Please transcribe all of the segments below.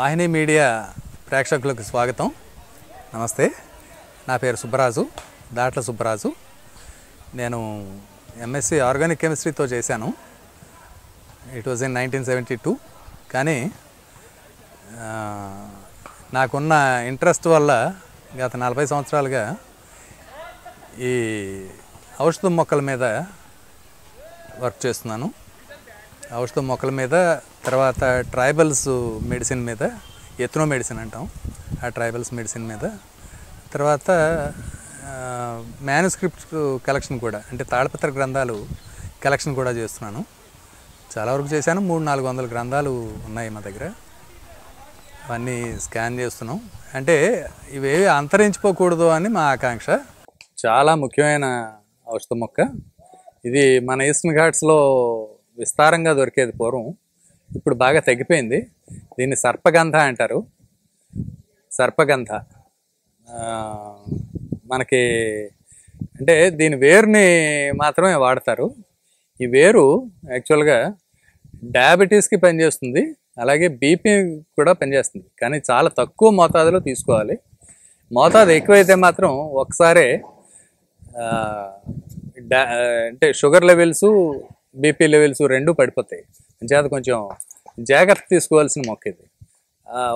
వాహిని media ప్రేక్షకులకు స్వాగతం. నమస్తే. నా పేరు సుబ్బరాజు దాట్ల సుబ్బరాజు. నేను ఎంఎస్సి ఆర్గానిక్ కెమిస్ట్రీతో చేశాను. It was in nineteen seventy two కానీ నాకున్న ఇంట్రెస్ట్ వల్ల గత నలభై సంవత్సరాలుగా ఈ ఔషధ మొక్కల మీద వర్క్ చేస్తున్నాను. ఔషధ మొక్కల మీద తర్వాత ట్రైబల్స్ మెడిసిన్ మీద ఎథ్నో మెడిసిన్ అంటాం ఆ ట్రైబల్స్ మెడిసిన్ మీద. తర్వాత మ్యానుస్క్రిప్ట్ కలెక్షన్ కూడా అంటే తాళపత్ర గ్రంథాలు కలెక్షన్ కూడా చేస్తున్నాను. చాలా వరకు చేశాను మూడు నాలుగు వందల గ్రంథాలు ఉన్నాయి మా దగ్గర. అవన్నీ స్కాన్ చేస్తున్నాం. అంటే ఇవేవి అంతరించిపోకూడదు అని మా ఆకాంక్ష. చాలా ముఖ్యమైన ఔషధ మొక్క. ఇది మన ఈస్టర్న్ ఘాట్స్లో విస్తారంగా దొరికేది పూర్వం. ఇప్పుడు బాగా తగ్గిపోయింది దీన్ని సర్పగంధ అంటారు. సర్పగంధ. మనకి అంటే దీని వేరుని మాత్రమే వాడతారు. ఈ వేరు యాక్చువల్గా డయాబెటీస్కి పనిచేస్తుంది. అలాగే బీపీ కూడా పనిచేస్తుంది. కానీ చాలా తక్కువ మోతాదులో తీసుకోవాలి. మోతాదు ఎక్కువైతే మాత్రం ఒకసారే అంటే షుగర్ లెవెల్స్ బీపీ లెవెల్స్ రెండు పడిపోతాయి. అంచేత కొంచెం జాగ్రత్త తీసుకోవాల్సిన మొక్క ఇది.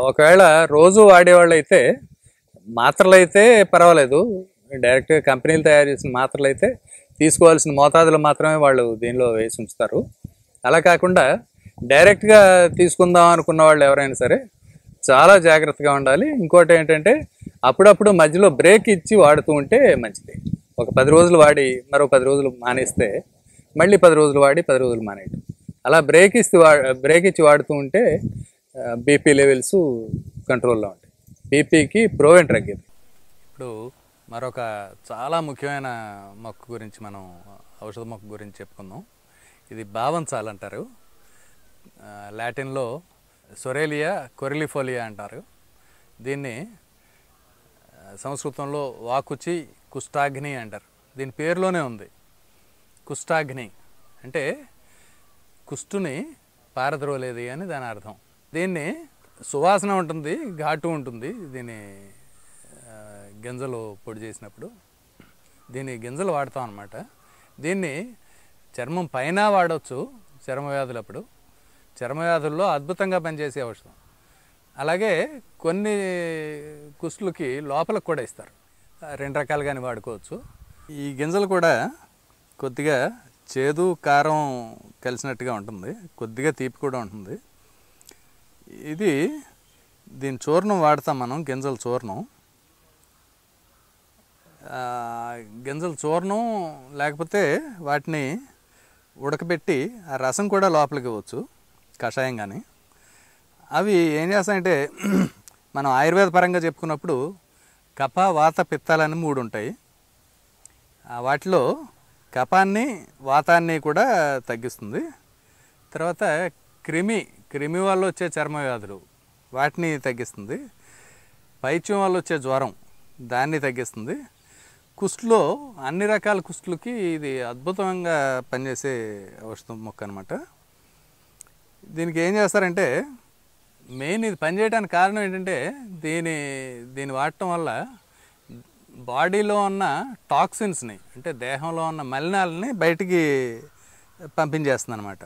ఒకవేళ రోజు వాడేవాళ్ళు అయితే మాత్రలు అయితే పర్వాలేదు డైరెక్ట్గా కంపెనీలు తయారు చేసిన మాత్రలు అయితే తీసుకోవాల్సిన మోతాదులో మాత్రమే వాళ్ళు దీనిలో వేసి ఉంచుతారు. అలా కాకుండా డైరెక్ట్గా తీసుకుందాం అనుకున్న వాళ్ళు ఎవరైనా సరే చాలా జాగ్రత్తగా ఉండాలి. ఇంకోటి ఏంటంటే అప్పుడప్పుడు మధ్యలో బ్రేక్ ఇచ్చి వాడుతూ ఉంటే మంచిది. ఒక పది రోజులు వాడి మరో పది రోజులు మానేస్తే మళ్ళీ పది రోజులు వాడి పది రోజులు మానేయటం. అలా బ్రేక్ ఇస్తూ వా బ్రేక్ ఇచ్చి వాడుతూ ఉంటే బీపీ లెవెల్స్ కంట్రోల్లో ఉంటాయి. బీపీకి ప్రోవెంట్ డ్రగ్ ఇప్పుడు మరొక చాలా ముఖ్యమైన మొక్క గురించి మనం ఔషధ మొక్క గురించి చెప్పుకుందాం. ఇది బావంచాల్ అంటారు. లాటిన్లో సొరేలియా కొరిలిఫోలియా అంటారు. దీన్ని సంస్కృతంలో వాకుచి కుష్టాగ్ని అంటారు. దీని పేరులోనే ఉంది. కుష్టాగ్ని అంటే కుష్టుని పారద్రోలేది అని దాని అర్థం. దీన్ని సువాసన ఉంటుంది ఘాటు ఉంటుంది. దీని గింజలు పొడి చేసినప్పుడు దీని గింజలు వాడతాం అనమాట దీన్ని చర్మం పైన వాడవచ్చు చర్మ వ్యాధులప్పుడు చర్మ వ్యాధుల్లో అద్భుతంగా పనిచేసే ఔషధం. అలాగే కొన్ని కుష్టులకి లోపలకు కూడా ఇస్తారు. రెండు రకాలుగానే వాడుకోవచ్చు. ఈ గింజలు కూడా కొద్దిగా చేదు కారం కలిసినట్టుగా ఉంటుంది. కొద్దిగా తీపి కూడా ఉంటుంది. ఇది దీని చూర్ణం వాడతాం మనం గింజల చూర్ణం. గింజల చూర్ణం లేకపోతే వాటిని ఉడకబెట్టి ఆ రసం కూడా లోపలికి ఇవ్వచ్చు కషాయం కానీ అవి ఏం చేస్తాయంటే మనం ఆయుర్వేద పరంగా చెప్పుకున్నప్పుడు కఫ వాత పిత్తాలని మూడు ఉంటాయి. వాటిలో కఫాన్ని వాతాన్ని కూడా తగ్గిస్తుంది. తర్వాత క్రిమి క్రిమి వల్ల వచ్చే చర్మ వ్యాధులు వాటిని తగ్గిస్తుంది. పైత్యం వల్ల వచ్చే జ్వరం దాన్ని తగ్గిస్తుంది. కుష్టులో అన్ని రకాల కుష్టులకి ఇది అద్భుతంగా పనిచేసే ఔషధం మొక్క అనమాట దీనికి ఏం చేస్తారంటే మెయిన్ ఇది పనిచేయడానికి కారణం ఏంటంటే దీని దీన్ని వాడటం వల్ల బాడీలో ఉన్న టాక్సిన్స్ని అంటే దేహంలో ఉన్న మలినాలని బయటికి పంపించేస్తుంది అనమాట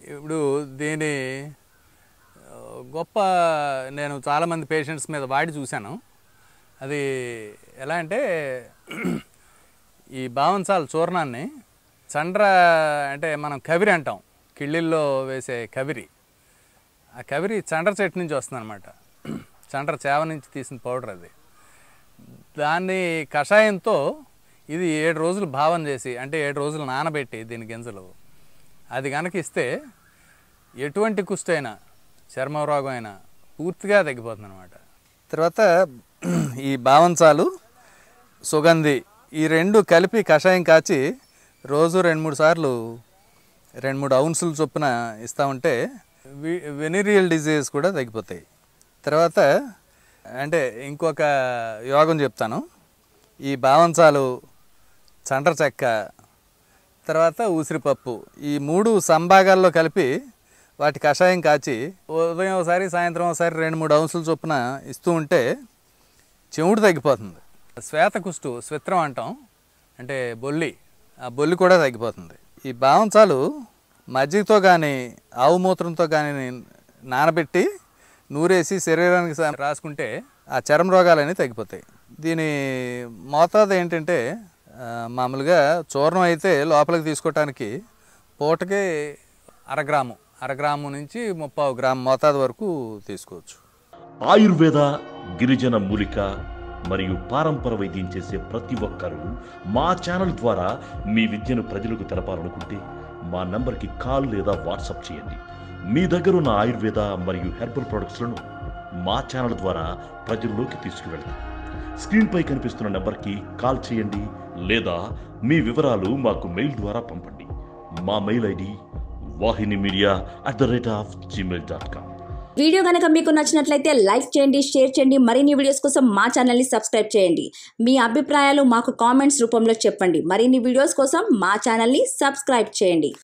ఇప్పుడు దీని గొప్ప నేను చాలామంది పేషెంట్స్ మీద వాడి చూశాను. అది ఎలా అంటే ఈ బావంసాల చూర్ణాన్ని చండ్ర అంటే మనం కవిరి అంటాం కిళ్ళిల్లో వేసే కవిరి. ఆ కవిరి చండ్ర చెట్టు నుంచి వస్తుంది అనమాట చండ్ర చేవ నుంచి తీసిన పౌడర్ అది. దాన్ని కషాయంతో ఇది ఏడు రోజులు భావం చేసి అంటే ఏడు రోజులు నానబెట్టి దీని గింజలు. అది కనుక ఇస్తే ఎటువంటి కుష్టి అయినా చర్మ అయినా పూర్తిగా తగ్గిపోతుంది అనమాట తర్వాత ఈ భావంచాలు సుగంధి ఈ రెండు కలిపి కషాయం కాచి రోజు రెండు మూడు సార్లు రెండు మూడు అవున్సులు చొప్పున ఇస్తూ ఉంటే వెనిరియల్ డిజీజ్ కూడా తగ్గిపోతాయి. తర్వాత అంటే ఇంకొక యోగం చెప్తాను. ఈ బావంచాలు చండ్ర చెక్క తర్వాత ఉసిరిపప్పు ఈ మూడు సంభాగాల్లో కలిపి వాటి కషాయం కాచి ఉదయం ఒకసారి సాయంత్రం ఒకసారి రెండు మూడు అంశాలు చొప్పున ఇస్తూ ఉంటే చెవుడు తగ్గిపోతుంది. శ్వేత కుష్టు స్విత్రం అంటాం. అంటే బొల్లి ఆ బొల్లి కూడా తగ్గిపోతుంది. ఈ బావంచాలు మజ్జిగతో కానీ ఆవు మూత్రంతో కానీ నానబెట్టి నూరేసి శరీరానికి రాసుకుంటే ఆ చర్మ రోగాలన్నీ తగ్గిపోతాయి. దీని మోతాదు ఏంటంటే మామూలుగా చూర్ణం అయితే లోపలికి తీసుకోవటానికి పూటకి అరగ్రాము అరగ్రాము నుంచి ముప్పావు గ్రాము మోతాదు వరకు తీసుకోవచ్చు. ఆయుర్వేద గిరిజన మూలిక మరియు పారంపర వైద్యం చేసే ప్రతి ఒక్కరూ మా ఛానల్ ద్వారా మీ విద్యను ప్రజలకు తెలపాలనుకుంటే మా నంబర్కి కాల్ లేదా వాట్సాప్ చేయండి. మీ దగ్గర ఉన్న ఆయుర్వేద మరియు హెర్బల్ ప్రొడక్ట్స్లను మా ఛానల్ ద్వారా ప్రజల్లోకి తీసుకువెళ్తాం. స్క్రీన్పై కనిపిస్తున్న నెంబర్కి కాల్ చేయండి లేదా మీ వివరాలు మాకు మెయిల్ ద్వారా పంపండి. మా mail ID Vahini media at the rate of Gmail dot com. Video కనుక మీకు నచ్చినట్లయితే లైక్ చేయండి షేర్ చేయండి మరిన్ని వీడియోస్ కోసం మా ఛానల్ని సబ్స్క్రైబ్ చేయండి. మీ అభిప్రాయాలు మాకు కామెంట్స్ రూపంలో చెప్పండి. మరిన్ని వీడియోస్ కోసం మా ఛానల్ని సబ్స్క్రైబ్ చేయండి.